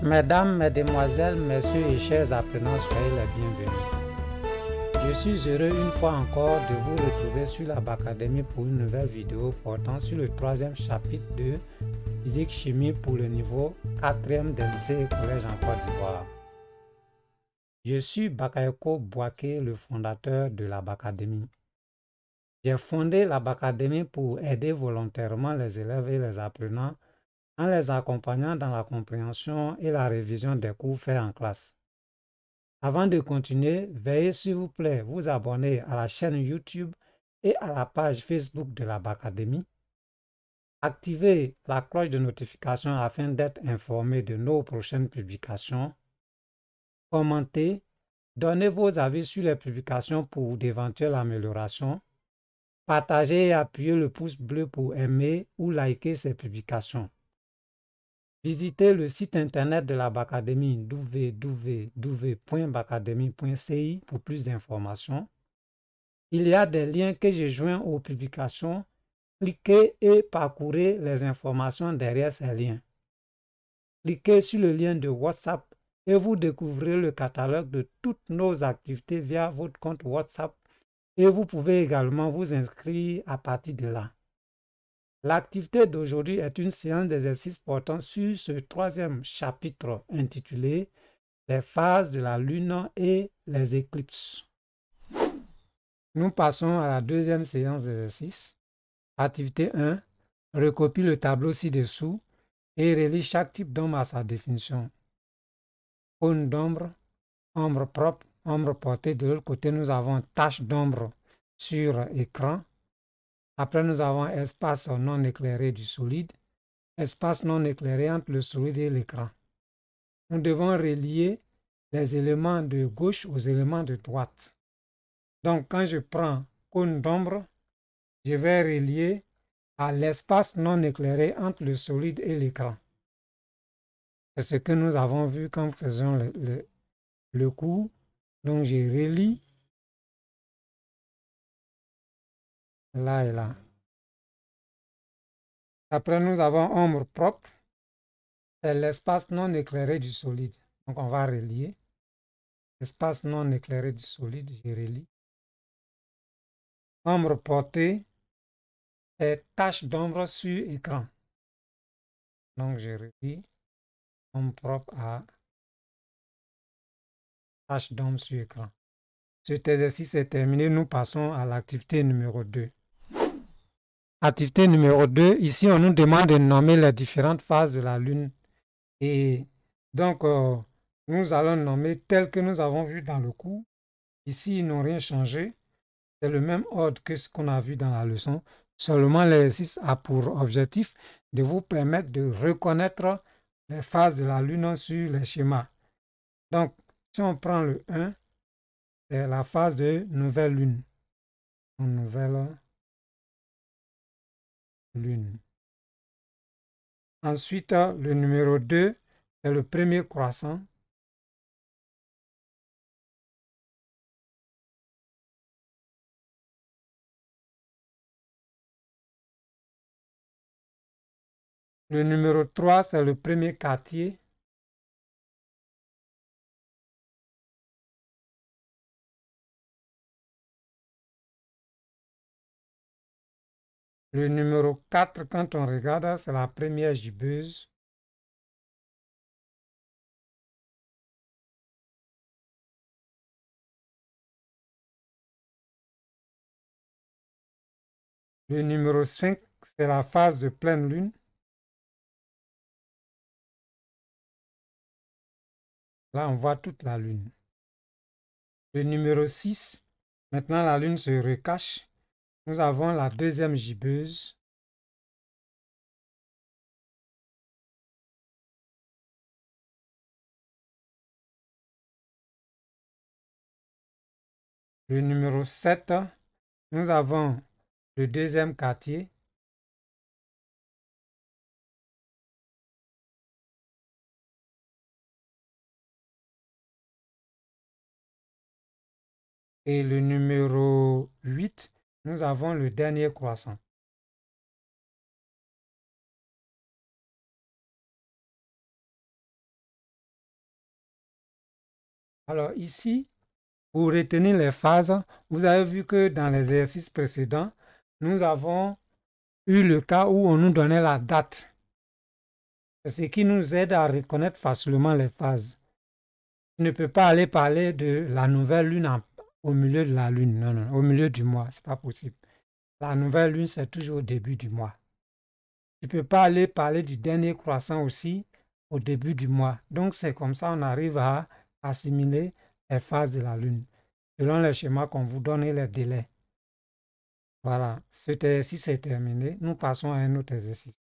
Mesdames, Mesdemoiselles, Messieurs et chers apprenants, soyez les bienvenus. Je suis heureux une fois encore de vous retrouver sur la Académie pour une nouvelle vidéo portant sur le troisième chapitre de physique chimie pour le niveau 4e des lycées et collèges en Côte d'Ivoire. Je suis Bakayoko Boake, le fondateur de la Académie. J'ai fondé la Académie pour aider volontairement les élèves et les apprenants en les accompagnant dans la compréhension et la révision des cours faits en classe. Avant de continuer, veuillez s'il vous plaît vous abonner à la chaîne YouTube et à la page Facebook de la Académie. Activez la cloche de notification afin d'être informé de nos prochaines publications. Commentez, donnez vos avis sur les publications pour d'éventuelles améliorations. Partagez et appuyez le pouce bleu pour aimer ou liker ces publications. Visitez le site internet de la Bacadémie www.bacadémie.ci pour plus d'informations. Il y a des liens que j'ai joints aux publications. Cliquez et parcourez les informations derrière ces liens. Cliquez sur le lien de WhatsApp et vous découvrirez le catalogue de toutes nos activités via votre compte WhatsApp et vous pouvez également vous inscrire à partir de là. L'activité d'aujourd'hui est une séance d'exercice portant sur ce troisième chapitre intitulé Les phases de la Lune et les éclipses. Nous passons à la deuxième séance d'exercice. Activité 1. Recopie le tableau ci-dessous et relie chaque type d'ombre à sa définition. Cône d'ombre, ombre propre, ombre portée. De l'autre côté, nous avons tache d'ombre sur écran après, nous avons espace non éclairé du solide, espace non éclairé entre le solide et l'écran. Nous devons relier les éléments de gauche aux éléments de droite. Donc, quand je prends cône d'ombre, je vais relier à l'espace non éclairé entre le solide et l'écran. C'est ce que nous avons vu quand nous faisions le, le, le. Donc, je relie là et là. Après, nous avons ombre propre. C'est l'espace non éclairé du solide. Donc, on va relier. Espace non éclairé du solide, je relie. Ombre portée, c'est tache d'ombre sur écran. Donc, je relie. Ombre propre à tache d'ombre sur écran. Cet exercice est terminé. Nous passons à l'activité numéro 2. Activité numéro 2, ici on nous demande de nommer les différentes phases de la Lune. Et donc, euh, nous allons nommer tel que nous avons vu dans le cours. Ici, ils n'ont rien changé. C'est le même ordre que ce qu'on a vu dans la leçon. Seulement, l'exercice a pour objectif de vous permettre de reconnaître les phases de la Lune sur les schémas. Donc, si on prend le 1, c'est la phase de nouvelle Lune. Nouvelle Ensuite, le numéro 2, c'est le premier croissant. Le numéro 3, c'est le premier quartier. Le numéro 4, quand on regarde, c'est la première gibbeuse. Le numéro 5, c'est la phase de pleine lune. Là, on voit toute la lune. Le numéro 6, maintenant la lune se recache. Nous avons la deuxième gibbeuse. Le numéro 7, nous avons le deuxième quartier. Et le numéro 8, nous avons le dernier croissant. Alors ici, pour retenir les phases, vous avez vu que dans l'exercice précédent, nous avons eu le cas où on nous donnait la date. ce qui nous aide à reconnaître facilement les phases. Tu ne peux pas aller parler de la nouvelle lune au milieu de la lune. Non, non, au milieu du mois, c'est pas possible. La nouvelle lune, c'est toujours au début du mois. Tu ne peux pas aller parler du dernier croissant aussi au début du mois. Donc, c'est comme ça on arrive à assimiler les phases de la lune, selon les schémas qu'on vous donne et les délais. Voilà, cet exercice est terminé. Nous passons à un autre exercice.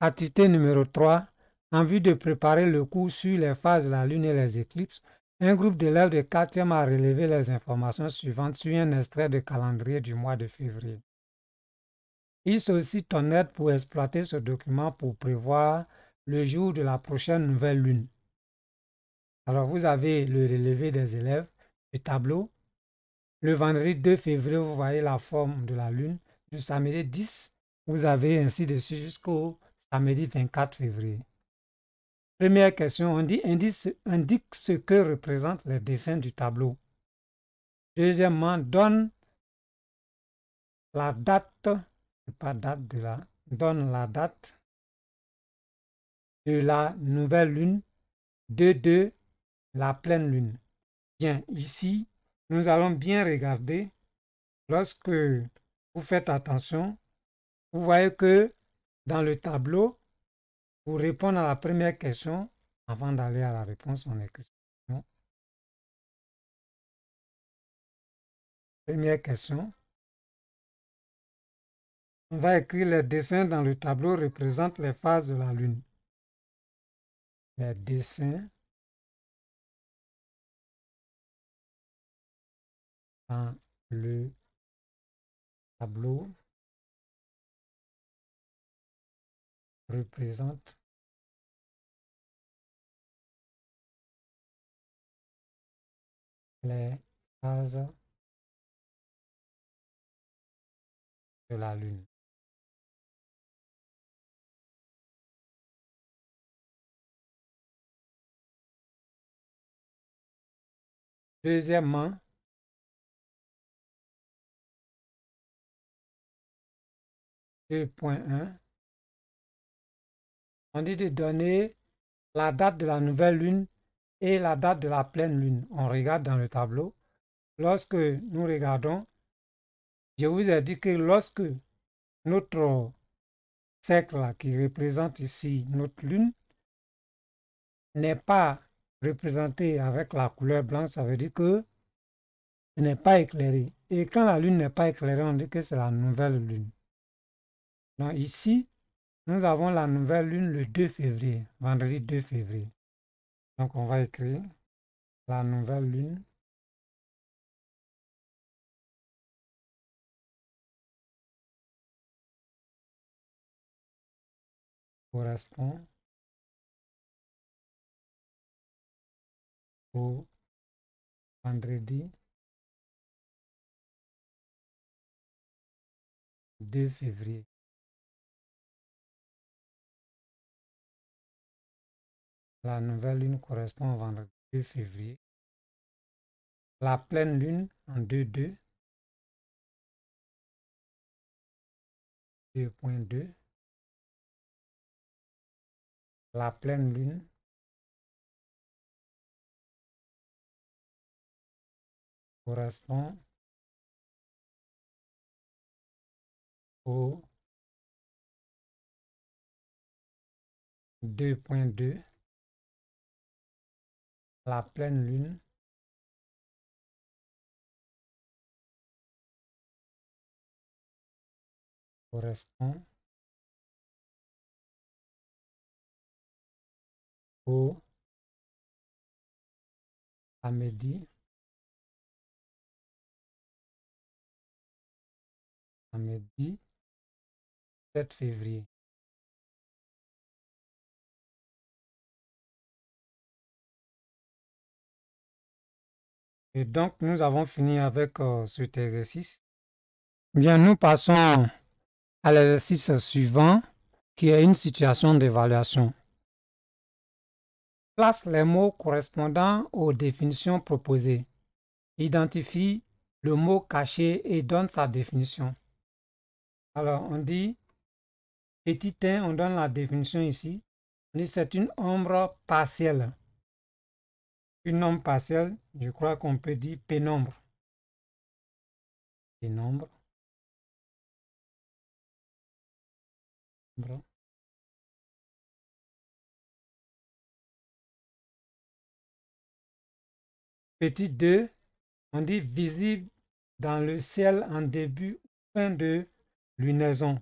Activité numéro 3. En vue de préparer le cours sur les phases de la Lune et les éclipses, un groupe d'élèves de 4e a relevé les informations suivantes sur un extrait de calendrier du mois de février. Ils sollicitent ton aide pour exploiter ce document pour prévoir le jour de la prochaine nouvelle lune. Alors vous avez le relevé des élèves, le tableau. Le vendredi 2 février, vous voyez la forme de la lune. Le samedi 10, vous avez ainsi de suite jusqu'au samedi 24 février. Première question, on dit indique, ce que représentent les dessins du tableau. Deuxièmement, donne la date, pas date de la, donne la date de la nouvelle lune, de, de la pleine lune. Bien, ici, nous allons bien regarder. Lorsque vous faites attention, vous voyez que dans le tableau, pour répondre à la première question, avant d'aller à la réponse, on écrit. Première question. On va écrire les dessins dans le tableau représentent les phases de la Lune. Les dessins dans le tableau représente les phases de la Lune. Deuxièmement, 2.1, on dit de donner la date de la nouvelle lune et la date de la pleine lune. On regarde dans le tableau. Lorsque nous regardons, je vous ai dit que lorsque notre cercle qui représente ici notre lune n'est pas représenté avec la couleur blanche, ça veut dire que ce n'est pas éclairé. Et quand la lune n'est pas éclairée, on dit que c'est la nouvelle lune. Donc ici, nous avons la nouvelle lune le 2 février, vendredi 2 février. Donc on va écrire la nouvelle lune. correspond au vendredi 2 février. La nouvelle lune correspond au vendredi 2 février. La pleine lune en 2-2. 2.2. La pleine lune correspond au 2.2 la pleine lune correspond au samedi samedi 7 février. Et donc, nous avons fini avec euh, cet exercice. Bien, nous passons à l'exercice suivant, qui est une situation d'évaluation. Place les mots correspondant aux définitions proposées. Identifie le mot caché et donne sa définition. Alors, on dit petit 1, on donne la définition ici. On dit c'est une ombre partielle. Une ombre partielle, je crois qu'on peut dire pénombre. Pénombre. Petit 2, on dit visible dans le ciel en début ou fin de lunaison.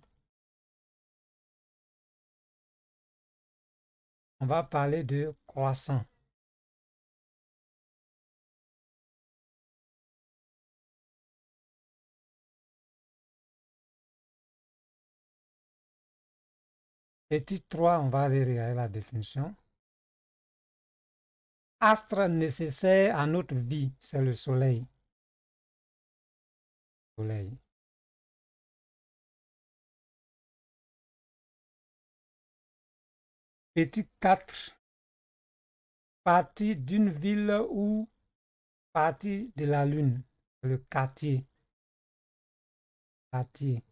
On va parler de croissant. Petit 3, on va aller regarder la définition. Astre nécessaire à notre vie, c'est le soleil. Soleil. Petit 4. Partie d'une ville ou partie de la lune, le quartier. Quartier.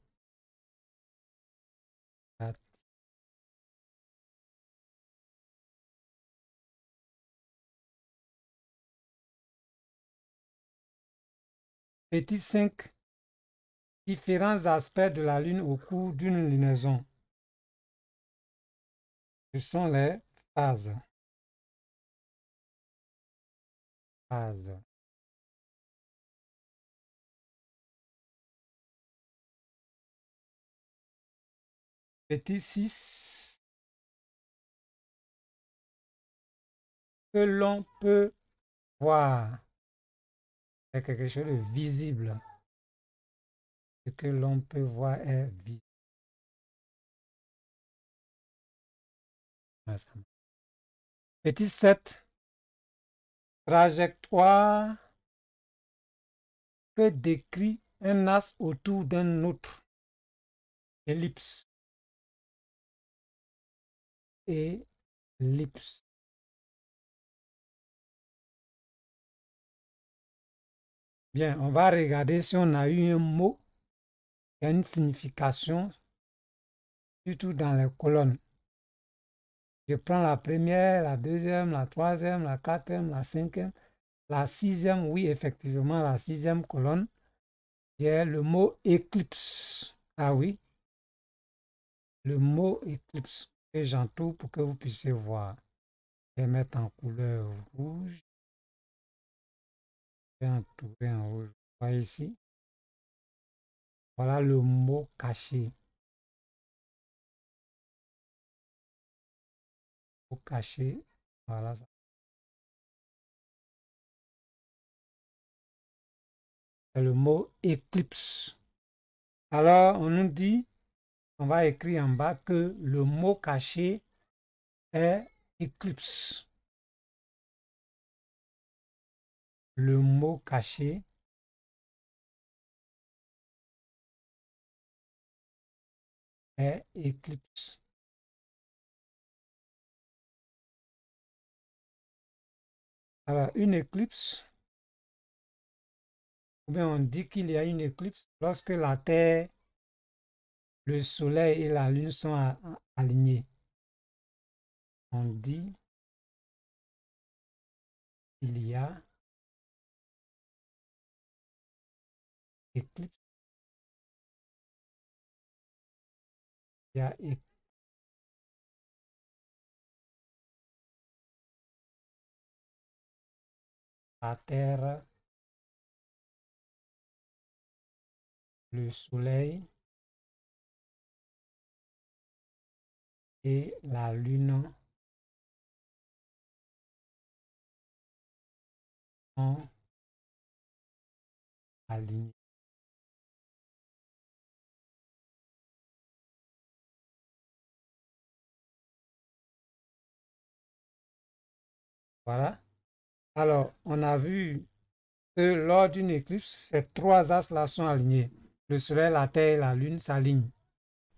Petit 5. Différents aspects de la Lune au cours d'une lunaison. Ce sont les phases. Phases. Petit 6. Que l'on peut voir. C'est quelque chose de visible. Ce que l'on peut voir est visible. Petit 7. Trajectoire que décrit un as autour d'un autre. Ellipse. Ellipse. Bien, on va regarder si on a eu un mot qui a une signification, surtout dans les colonnes. Je prends la première, la deuxième, la troisième, la quatrième, la cinquième, la sixième. Oui, effectivement, la sixième colonne. J'ai le mot éclipse. Ah oui, le mot éclipse que j'entoure pour que vous puissiez voir. Je vais mettre en couleur rouge entourer en rouge. Voyez ici? Voilà le mot caché. Caché. Voilà. C'est le mot éclipse. Alors, on nous dit, on va écrire en bas que le mot caché est éclipse. Le mot caché est éclipse. Alors, une éclipse, ou on dit qu'il y a une éclipse lorsque la Terre, le Soleil et la Lune sont alignés. On dit qu'il y a a la Terre, le Soleil et la Lune sont alignés. Voilà. Alors, on a vu que lors d'une éclipse, ces trois astres-là sont alignés. Le Soleil, la Terre et la Lune s'alignent.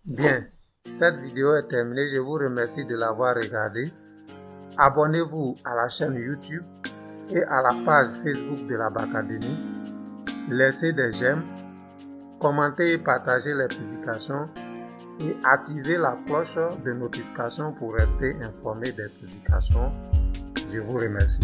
Bien, cette vidéo est terminée. Je vous remercie de l'avoir regardée. Abonnez-vous à la chaîne YouTube et à la page Facebook de la Bacadémie. Laissez des j'aime, commentez et partagez les publications et activez la cloche de notification pour rester informé des publications. Je vous remercie.